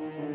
Mm-hmm.